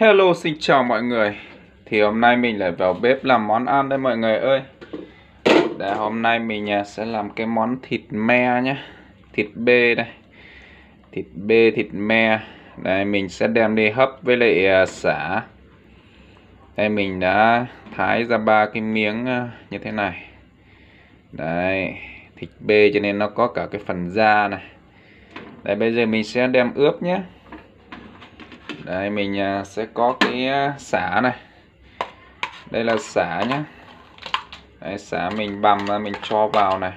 Hello xin chào mọi người. Thì hôm nay mình lại vào bếp làm món ăn đây mọi người ơi. Để hôm nay mình à, sẽ làm cái món thịt me nhé Thịt bê đây. Thịt bê, thịt me. Đây mình sẽ đem đi hấp với lại à, xả. Đây mình đã thái ra ba cái miếng à, như thế này. Đấy Thịt bê cho nên nó có cả cái phần da này. Đây bây giờ mình sẽ đem ướp nhé đây mình à, sẽ có cái à, xả này. Đây là xả nhé đây, xả mình bằm ra mình cho vào này.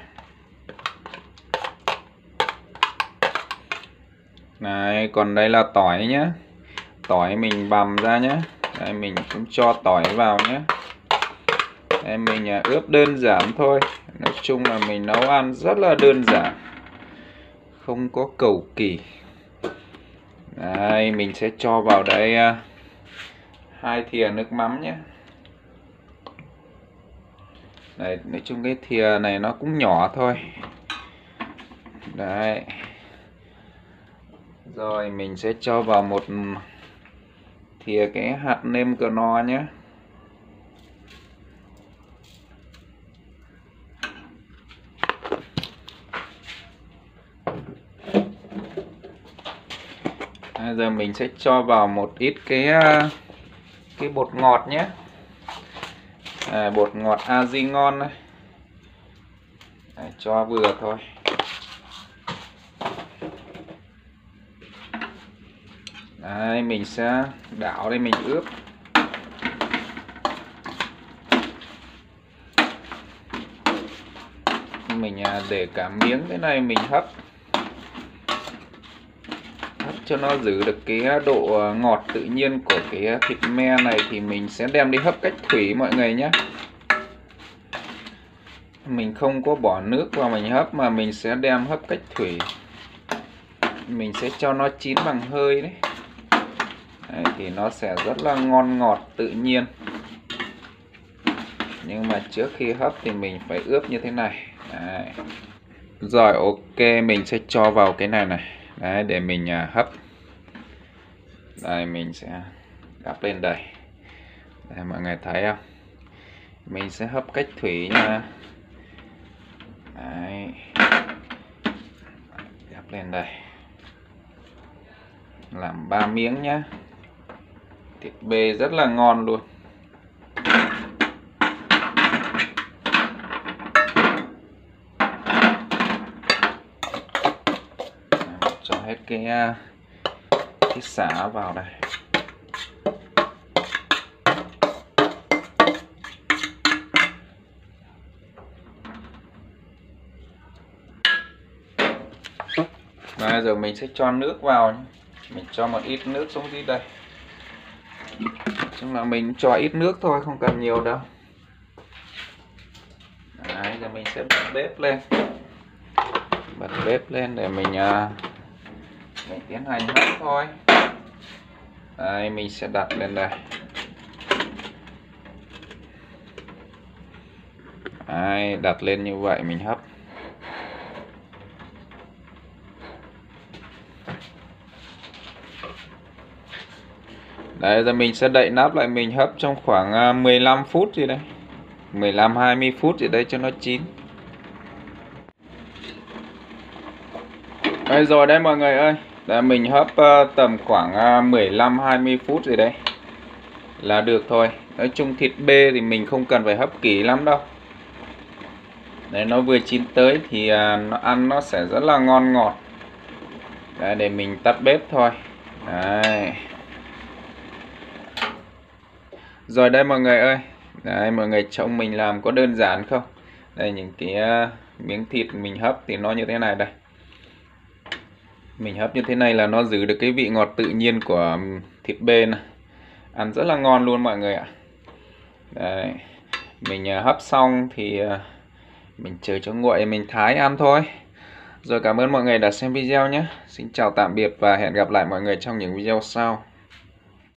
Này còn đây là tỏi nhé tỏi mình bằm ra nhé đây mình cũng cho tỏi vào nhé đây mình à, ướp đơn giản thôi. Nói chung là mình nấu ăn rất là đơn giản. Không có cầu kỳ đây, mình sẽ cho vào đây à, hai thìa nước mắm nhé. Đây nói chung cái thìa này nó cũng nhỏ thôi. Đấy. Rồi, mình sẽ cho vào một thìa cái hạt nêm cờ no nhé. Bây giờ mình sẽ cho vào một ít cái à, cái bột ngọt nhé. À, bột ngọt aji ngon này. À, cho vừa thôi. Đấy, mình sẽ đảo đây mình ướp. Mình à, để cả miếng cái này mình hấp cho nó giữ được cái độ ờ, ngọt tự nhiên của cái thịt me này thì mình sẽ đem đi hấp cách thủy mọi người nhé. Mình không có bỏ nước vào mình hấp mà mình sẽ đem hấp cách thủy. Mình sẽ cho nó chín bằng hơi đấy, đấy thì nó sẽ rất là ngon ngọt tự nhiên. Nhưng mà trước khi hấp thì mình phải ướp như thế này. Đấy. rồi ok mình sẽ cho vào cái này này đấy, để mình à, hấp. Đây, mình sẽ đắp lên đây. Đây, mọi người thấy không? Mình sẽ hấp cách thủy nha. Đấy. Đắp lên đây. Làm ba miếng nhá. Thịt bê rất là ngon luôn. Cho hết cái à, cái xả vào đây. Bây giờ mình sẽ cho nước vào Mình cho một ít nước xuống dưới đây. Chung là mình cho ít nước thôi Không cần nhiều đâu. Đấy, giờ mình sẽ bật bếp lên. Bật bếp lên để mình uh, mình tiến hành hấp thôi. Đây mình sẽ đặt lên đây. Đây, đặt lên như vậy mình hấp. Đấy giờ mình sẽ đậy nắp lại mình hấp trong khoảng à, 15 phút gì đây. 15 20 phút gì đây cho nó chín. Đây rồi đây mọi người ơi. Đấy, mình hấp ờ, tầm khoảng ờ, 15-20 phút gì đấy Là được thôi. Nói chung thịt bê thì mình không cần phải hấp kỹ lắm đâu. Đấy nó vừa chín tới thì ờ, nó ăn nó sẽ rất là ngon ngọt. Đấy, để mình tắt bếp thôi. Đấy. Rồi đây mọi người ơi. Đấy mọi người trông mình làm có đơn giản không? Đây những cái miếng thịt mình hấp thì nó như thế này đây mình hấp như thế này là nó giữ được cái vị ngọt tự nhiên của thịt bê này. Ăn rất là ngon luôn mọi người ạ. Đấy. mình à, hấp xong thì à, mình chờ cho nguội, mình thái ăn thôi. Rồi cảm ơn mọi người đã xem video nhé. Xin chào tạm biệt và hẹn gặp lại mọi người trong những video sau.